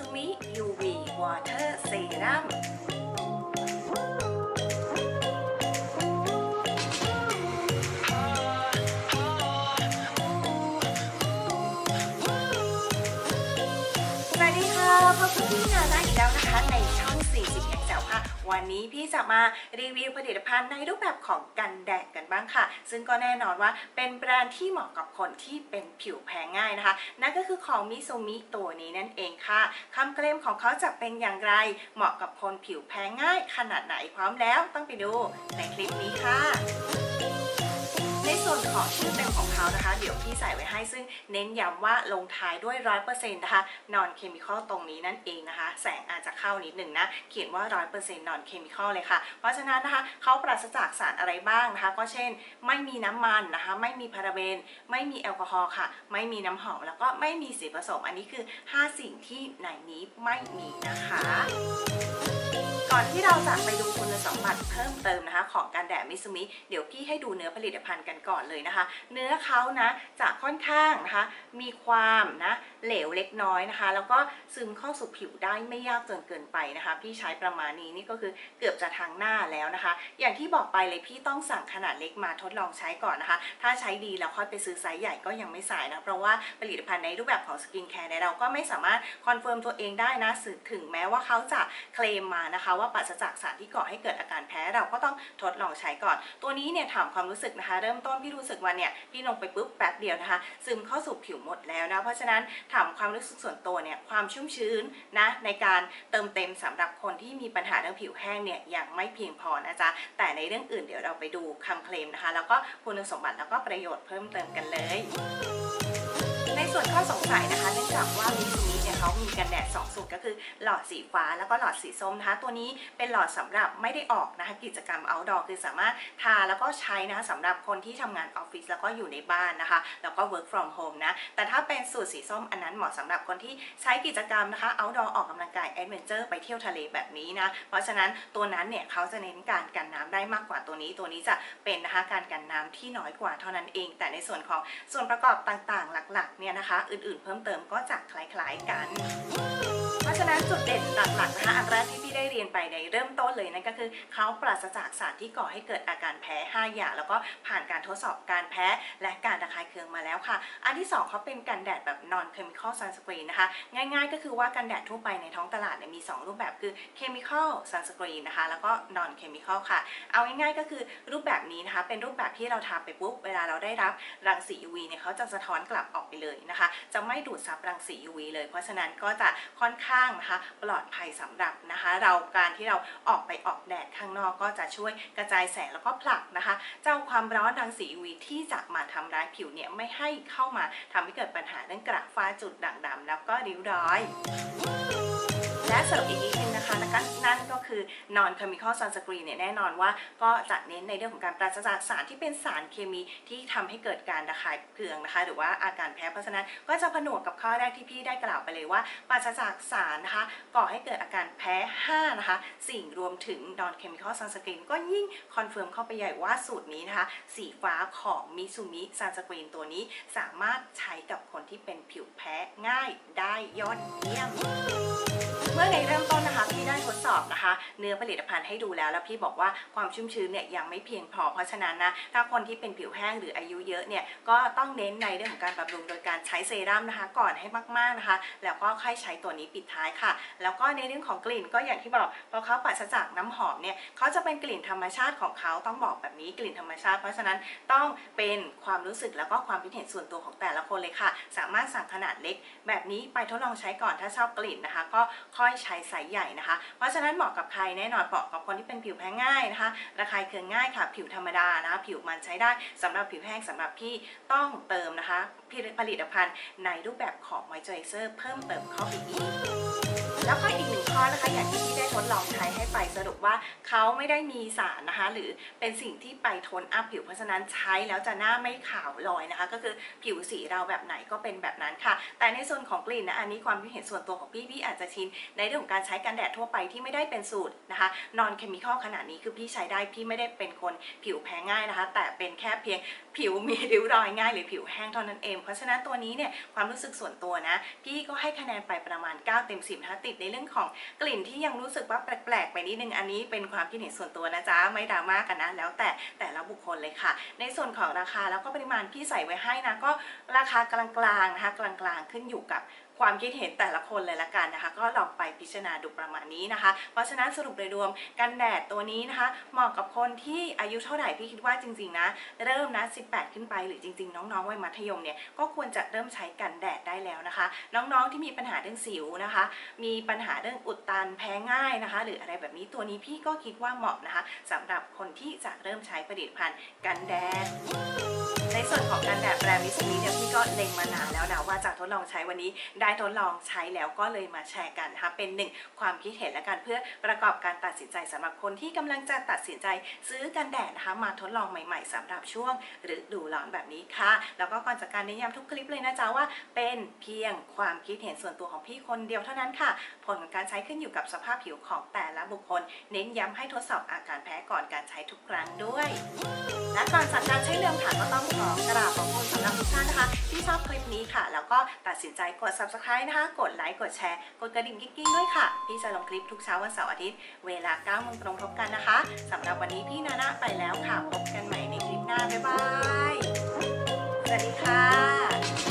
ซูมิ UV Water Serum สวัสดีค่ะพบกับพี่นานาอีกแล้วนะคะในช่อง 40 วันนี้พี่จะมารีวิวผลิตภัณฑ์ในรูปแบบของกันแดดกันบ้างค่ะ ซึ่งก็แน่นอนว่าเป็นแบรนด์ที่เหมาะกับคนที่เป็นผิวแพ้ง่ายนะคะ นั่นก็คือของมิซูมิตัวนี้นั่นเองค่ะคำเคลมของเขาจะเป็นอย่างไร เหมาะกับคนผิวแพ้ง่ายขนาดไหนพร้อมแล้วต้องไปดูในคลิปนี้ค่ะ ส่วนของชื่อเต็มของเขานะคะ เดี๋ยวพี่ใส่ไว้ให้ซึ่งเน้นย้ำว่าลงท้ายด้วยร้อยเปอร์เซ็นต์นะคะนอนเคมีคอลตรงนี้นั่นเองนะคะ แสงอาจจะเข้านิดหนึ่งนะ เขียนว่าร้อยเปอร์เซ็นต์นอนเคมีคอลเลยค่ะ เพราะฉะนั้นนะคะเขาปราศจากสารอะไรบ้างนะคะ ก็เช่น ไม่มีน้ำมันนะคะ ไม่มีพาราเบน ไม่มีแอลกอฮอล์ค่ะ ไม่มีน้ำหอมแล้วก็ไม่มีสีผสม อันนี้คือ 5 สิ่งที่ในนี้ไม่มีนะคะ ก่อนที่เราจะไปดูคุณสมบัติเพิ่มเติมนะคะของการแดดมิซูมิเดี๋ยวพี่ให้ดูเนื้อผลิตภัณฑ์กันก่อนเลยนะคะ เนื้อเขานะจะค่อนข้างนะคะ มีความนะเหลวเล็กน้อยนะคะ แล้วก็ซึมเข้าสู่ผิวได้ไม่ยากจนเกินไปนะคะ พี่ใช้ประมาณนี้นี่ก็คือเกือบจะทั้งหน้าแล้วนะคะ อย่างที่บอกไปเลยพี่ต้องสั่งขนาดเล็กมาทดลองใช้ก่อนนะคะ ถ้าใช้ดีแล้วค่อยไปซื้อไซส์ใหญ่ก็ยังไม่สายนะเพราะว่าผลิตภัณฑ์ในรูปแบบของ skincare เนี่ยเราก็ไม่สามารถ confirm ตัวเองได้นะซึ่งถึงแม้ว่าเขาจะเคลมมานะคะว่าปราศจากสารที่ก่อให้เกิดอาการแพ้เราก็ต้องทดลองใช้ก่อน ตัวนี้เนี่ยถามความรู้สึกนะคะ เริ่มต้นพี่รู้สึกว่าเนี่ยพี่ลงไปปุ๊บแป๊บเดียวนะคะ ซึมเข้าสู่ผิวหมดแล้วนะเพราะฉะนั้นถามความรู้สึกส่วนตัวเนี่ยความชุ่มชื้นนะในการเติมเต็มสำหรับคนที่มีปัญหาเรื่องผิวแห้งเนี่ยยังไม่เพียงพอนะจ๊ะแต่ในเรื่องอื่นเดี๋ยวเราไปดูคำเคลมนะคะ แล้วก็คุณสมบัติแล้วก็ประโยชน์เพิ่มเติมกันเลย ในส่วนข้อสงสัยนะคะเนื่องจากว่ามิซูมิ เนี่ยเขามีกันแดด2สูตรก็คือหลอดสีฟ้าแล้วก็หลอดสีส้มนะคะ ตัวนี้เป็นหลอดสำหรับไม่ได้ออกนะคะกิจกรรม outdoor คือสามารถทาแล้วก็ใช้นะคะสำหรับคนที่ทำงานออฟฟิศแล้วก็อยู่ในบ้านนะคะ แล้วก็ work from home นะ แต่ถ้าเป็นสูตรสีส้มอันนั้นเหมาะสำหรับคนที่ใช้กิจกรรมนะคะ outdoor ออกกำลังกาย adventure ไปเที่ยวทะเลแบบนี้นะ เพราะฉะนั้นตัวนั้นเนี่ยเขาจะเน้นการกันน้ำได้มากกว่าตัวนี้ ตัวนี้จะเป็นนะคะการกันน้ำที่น้อยกว่าเท่านั้นเอง แต่ในส่วนของส่วนประกอบต่างๆ หลักๆเนี่ยนะคะ อื่นๆ เพิ่มเติมก็จะคล้ายๆกันเพราะฉะนั้นจุดเด่นหลักๆนะคะอันแรกที่พี่ ได้เรียนไปในเริ่มต้นเลยนั่นก็คือเขาปราศจากสารที่ก่อให้เกิดอาการแพ้ 5 อย่าง แล้วก็ผ่านการทดสอบการแพ้และการระคายเคืองมาแล้วค่ะ อันที่ 2เขาเป็นกันแดดแบบ non chemical sunscreen นะคะ ง่ายๆ ก็คือว่ากันแดดทั่วไปในท้องตลาดเนี่ยมี 2 รูปแบบคือ chemical sunscreen นะคะ แล้วก็ non chemical ค่ะ เอาง่ายๆ ก็คือรูปแบบนี้นะคะ เป็นรูปแบบที่เราทาไปปุ๊บ เวลาเราได้รับรังสี UV เนี่ยเขาจะสะท้อนกลับออกไปเลยนะคะ จะไม่ดูดซับรังสี UV เลย เพราะฉะนั้นก็จะค่อนข้างนะคะปลอดภัยสำหรับนะคะเราการที่เราออกไปออกแดดข้างนอกก็จะช่วยกระจายแสงแล้วก็ผลักนะคะ เจ้าความร้อนทางสี UV ที่จะมาทำร้ายผิวเนี่ยไม่ให้เข้ามาทำให้เกิดปัญหาเรื่องกระฟ้าจุดด่างดำแล้วก็ริ้วรอย และเสริมอีกนิดนึงนะคะนะคะนั่นก็คือ non chemical sunscreen เนี่ยแน่นอนว่าก็จะเน้นในเรื่องของการปราศจากสารที่เป็นสารเคมีที่ทำให้เกิดการระคายเคืองนะคะ หรือว่าอาการแพ้เพราะฉะนั้นก็จะผนวกกับข้อแรกที่พี่ได้กล่าวไปเลยว่าปราศจากสารนะคะก่อให้เกิดอาการแพ้ 5 นะคะ ซึ่งรวมถึง non chemical sunscreen ก็ยิ่ง confirm เข้าไปใหญ่ว่าสูตรนี้นะคะ สีฟ้าของมิซูมิ sunscreen ตัวนี้สามารถใช้กับคนที่เป็นผิวแพ้ง่ายได้ยอดเยี่ยม เริ่มต้นนะคะ สอบนะคะ เนื้อผลิตภัณฑ์ให้ดูแล้ว แล้วพี่บอกว่าความชุ่มชื้นเนี่ยยังไม่เพียงพอ เพราะฉะนั้นนะถ้าคนที่เป็นผิวแห้งหรืออายุเยอะเนี่ยก็ต้องเน้นในเรื่องของการบำรุงโดยการใช้เซรั่มนะคะ ก่อนให้มากๆนะคะ แล้วก็ค่อยใช้ตัวนี้ปิดท้ายค่ะ แล้วก็ในเรื่องของกลิ่นก็อย่างที่บอกพอเขาปราศจากน้ำหอมเนี่ยเขาจะเป็นกลิ่นธรรมชาติของเขาต้องบอกแบบนี้กลิ่นธรรมชาติ เพราะฉะนั้นต้องเป็นความรู้สึกแล้วก็ความคิดเห็นส่วนตัวของแต่ละคนเลยค่ะ สามารถสั่งขนาดเล็ก แบบนี้ไปทดลองใช้ก่อนถ้าชอบกลิ่นนะคะ ก็ค่อยใช้ไซส์ใหญ่นะคะเพราะะฉะนั้นเหมาะกับใครแน่นอนเหมาะกับคนที่เป็นผิวแพ้ง่ายนะคะ ระคายเคืองง่ายค่ะ ผิวธรรมดานะผิวมันใช้ได้สำหรับผิวแห้งสำหรับพี่ต้องเติมนะคะผลิตภัณฑ์ในรูปแบบของมอยเจอร์เซอร์เพิ่มเติมเข้าไปอีก แล้วก็อีกหนึ่งข้อนะคะอย่างที่พี่ได้ทดลองใช้ให้ไปสรุปว่าเขาไม่ได้มีสารนะคะ หรือเป็นสิ่งที่ไปโทนอัพผิวเพราะฉะนั้นใช้แล้วจะหน้าไม่ขาวลอยนะคะ ก็คือผิวสีเราแบบไหนก็เป็นแบบนั้นค่ะ แต่ในส่วนของกลิ่นนะอันนี้ความคิดเห็นส่วนตัวของพี่พี่อาจจะชินในเรื่องของการใช้กันแดดทั่วไปที่ไม่ได้เป็นสูตรนะคะนอนเคมีคอลขนาดนี้คือพี่ใช้ได้พี่ไม่ได้เป็นคนผิวแพ้ง่ายนะคะ แต่เป็นแค่เพียงผิวมีริ้วรอยง่ายหรือผิวแห้งเท่านั้นเอง เพราะฉะนั้นตัวนี้เนี่ยความรู้สึกส่วนตัวนะ พี่ก็ให้คะแนนไปประมาณ 9 เต็ม 10นะคะติดในเรื่องของกลิ่นที่ยังรู้สึกว่าแปลกๆไปนิดนึงอันนี้เป็นความคิดเห็นส่วนตัวนะจ๊ะไม่ดราม่ากันนะแล้วแต่แต่ละบุคคลเลยค่ะ ในส่วนของราคาแล้วก็ปริมาณพี่ใส่ไว้ให้นะก็ราคากลางๆนะคะกลางๆขึ้นอยู่กับ ความคิดเห็นแต่ละคนเลยละกันนะคะ ก็ลองไปพิจารณาดูประมาณนี้นะคะ เพราะฉะนั้นสรุปโดยรวมกันแดดตัวนี้นะคะ เหมาะกับคนที่อายุเท่าไหร่พี่คิดว่าจริงๆนะ เริ่มนะ 18 ขึ้นไปหรือจริง ๆ น้องๆวัยมัธยมเนี่ยก็ควรจะเริ่มใช้กันแดดได้แล้วนะคะ น้องๆที่มีปัญหาเรื่องสิวนะคะ มีปัญหาเรื่องอุดตันแพ้ง่ายนะคะ หรืออะไรแบบนี้ตัวนี้พี่ก็คิดว่าเหมาะนะคะสำหรับคนที่จะเริ่มใช้ผลิตภัณฑ์กันแดด ในส่วนของกันแดดแบรนด์มิสมีเนี่ยพี่ก็เล็งมานานแล้วนะว่าจะทดลองใช้วันนี้ได้ทดลองใช้แล้วก็เลยมาแชร์กันนะคะเป็นหนึ่งความคิดเห็นและกันเพื่อประกอบการตัดสินใจสำหรับคนที่กำลังจะตัดสินใจซื้อกันแดดนะคะมาทดลองใหม่ ๆสำหรับช่วงฤดูร้อนแบบนี้ค่ะ แล้วก็ก่อนจากการนิยามทุกคลิปเลยนะจ๊ะว่า เป็นเพียงความคิดเห็นส่วนตัวของพี่คนเดียวเท่านั้นค่ะ ผลของการใช้ขึ้นอยู่กับสภาพผิวของแต่ละบุคคล เน้นย้ำให้ทดสอบอาการแพ้ก่อนการใช้ทุกครั้งด้วย และก่อนจากการใช้เรื่องค่ะก็ต้องขอกราบของคุณสำหรับทุกท่านนะคะ ที่ชอบคลิปนี้ค่ะ แล้วก็ตัดสินใจกด subscribe นะคะ กดไลค์กดแชร์ กดกระดิ่งกิ๊งๆด้วยค่ะ พี่จะลงคลิปทุกเช้าวันเสาร์อาทิตย์ เวลา9โมงตรงพบกันนะคะสำหรับวันนี้พี่นานาไปแล้วค่ะพบกันใหม่ในคลิปหน้าบ๊ายบายสวัสดีค่ะ